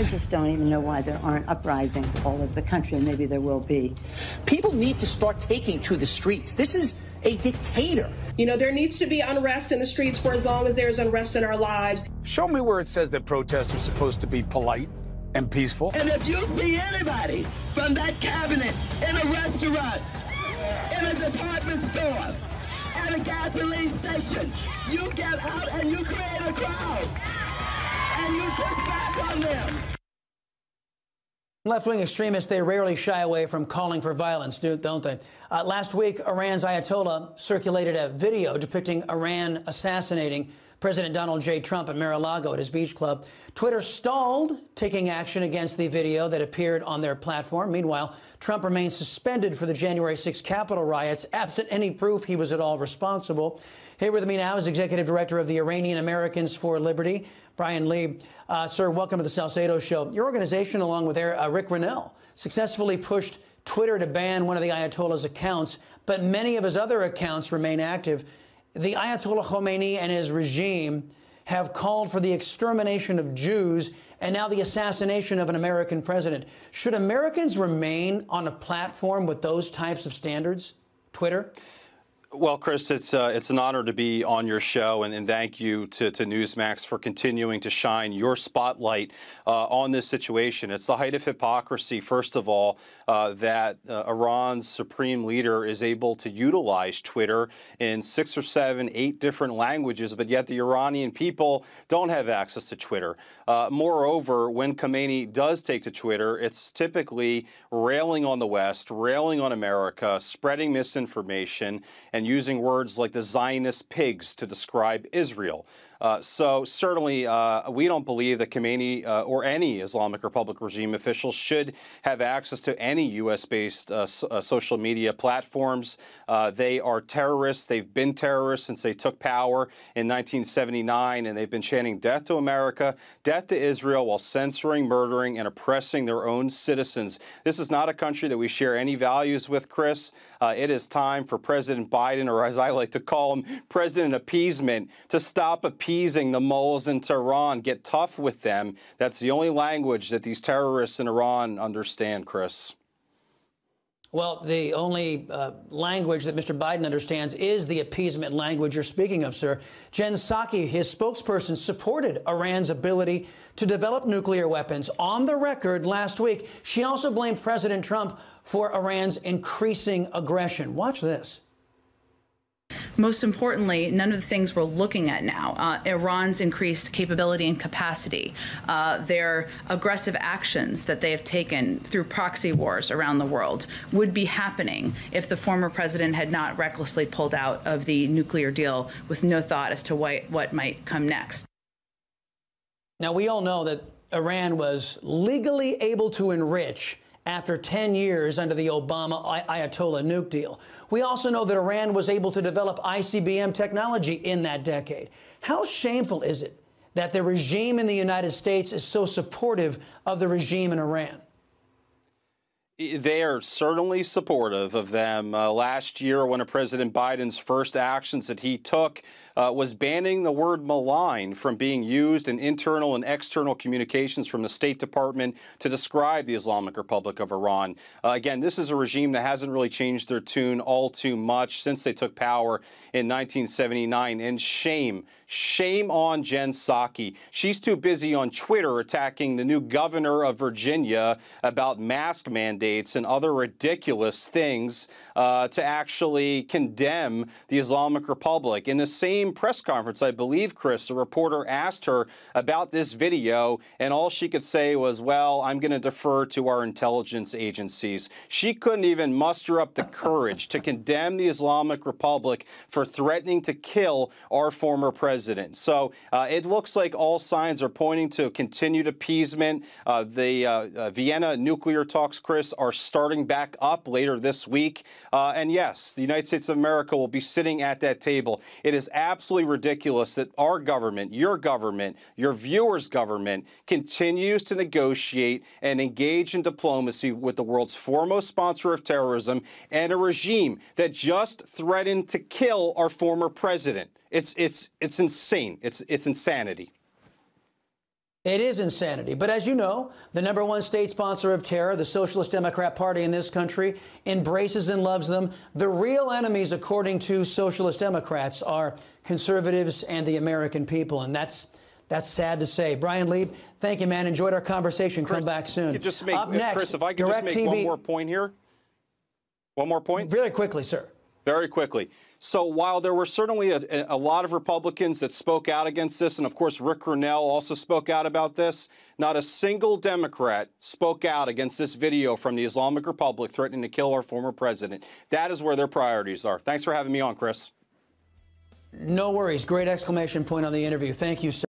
I just don't even know why there aren't uprisings all over the country, and maybe there will be. People need to start taking to the streets. This is a dictator. You know, there needs to be unrest in the streets for as long as there's unrest in our lives. Show me where it says that protests are supposed to be polite and peaceful. And if you see anybody from that cabinet in a restaurant, in a department store, at a gasoline station, you get out and you create a crowd. And you push back on them. Left wing extremists, they rarely shy away from calling for violence, don't they? Uh, last week, Iran's Ayatollah circulated a video depicting Iran assassinating President Donald J. Trump at Mar-a-Lago at his beach club. Twitter stalled taking action against the video that appeared on their platform. Meanwhile, Trump remains suspended for the January 6 Capitol riots, absent any proof he was at all responsible. Here with me now is Executive Director of the Iranian Americans for Liberty, Bryan Leib. Uh, sir, welcome to the Salcedo Show. Your organization, along with uh, Rick Grenell, successfully pushed Twitter to ban one of the Ayatollah's accounts, but many of his other accounts remain active. The Ayatollah Khamenei and his regime have called for the extermination of Jews and now the assassination of an American president. Should Americans remain on a platform with those types of standards? Twitter? Well, Chris, it's uh, it's an honor to be on your show, and, and thank you to, to, Newsmax for continuing to shine your spotlight uh, on this situation. It's the height of hypocrisy, first of all, uh, that uh, Iran's supreme leader is able to utilize Twitter in six or seven, eight different languages, but yet the Iranian people don't have access to Twitter. Uh, moreover, when Khamenei does take to Twitter, it's typically railing on the West, railing on America, spreading misinformation, and and using words like the Zionist pigs to describe Israel. Uh, so certainly, uh, we don't believe that Khamenei uh, or any Islamic Republic regime officials should have access to any U.S.-based uh, so, uh, social media platforms. They are terrorists. They've been terrorists since they took power in 1979, and they've been chanting death to America, death to Israel, while censoring, murdering, and oppressing their own citizens. This is not a country that we share any values with, Chris. it is time for President Biden, or as I like to call him, President Appeasement, to stop appeasing appeasing the mullahs in Tehran. Get tough with them. That's the only language that these terrorists in Iran understand, Chris. Well, the only uh, language that Mr. Biden understands is the appeasement language you're speaking of, sir. Jen Psaki, his spokesperson, supported Iran's ability to develop nuclear weapons. On the record last week, she also blamed President Trump for Iran's increasing aggression. Watch this. Most importantly, none of the things we're looking at now, uh, Iran's increased capability and capacity, uh, their aggressive actions that they have taken through proxy wars around the world would be happening if the former president had not recklessly pulled out of the nuclear deal with no thought as to what, what might come next. Now, we all know that Iran was legally able to enrich after 10 years under the Obama Ayatollah nuke deal. We also know that Iran was able to develop ICBM technology in that decade. How shameful is it that the regime in the United States is so supportive of the regime in Iran? They are certainly supportive of them. Uh, last year, one of President Biden's first actions that he took uh, was banning the word malign from being used in internal and external communications from the State Department to describe the Islamic Republic of Iran. Uh, again, this is a regime that hasn't really changed their tune all too much since they took power in 1979. And shame, shame on Jen Psaki. She's too busy on Twitter attacking the new governor of Virginia about mask mandates and other ridiculous things uh, to actually condemn the Islamic Republic. In the same press conference, I believe, Chris, a reporter asked her about this video, and all she could say was, well, I'm going to defer to our intelligence agencies. She couldn't even muster up the courage to condemn the Islamic Republic for threatening to kill our former president. So uh, it looks like all signs are pointing to continued appeasement. Uh, the uh, uh, Vienna nuclear talks, Chris, are starting back up later this week. Uh, and yes, the United States of America will be sitting at that table. It is absolutely ridiculous that our government, your government, your viewers' government, continues to negotiate and engage in diplomacy with the world's foremost sponsor of terrorism and a regime that just threatened to kill our former president. It's, it's, it's insane. It's, it's insanity. It is insanity. But as you know, the number one state sponsor of terror, the Socialist Democrat Party in this country, embraces and loves them. The real enemies, according to Socialist Democrats, are conservatives and the American people. And that's that's sad to say. Bryan Leib, thank you, man. Enjoyed our conversation. Chris, Come back soon. Just make, Up next, Chris, if I could just make DirecTV one more point here. One more point. Very quickly, sir. Very quickly. So while there were certainly a, a, lot of Republicans that spoke out against this, and of course Rick Grenell also spoke out about this, not a single Democrat spoke out against this video from the Islamic Republic threatening to kill our former president. That is where their priorities are. Thanks for having me on, Chris. No worries. Great exclamation point on the interview. Thank you, sir.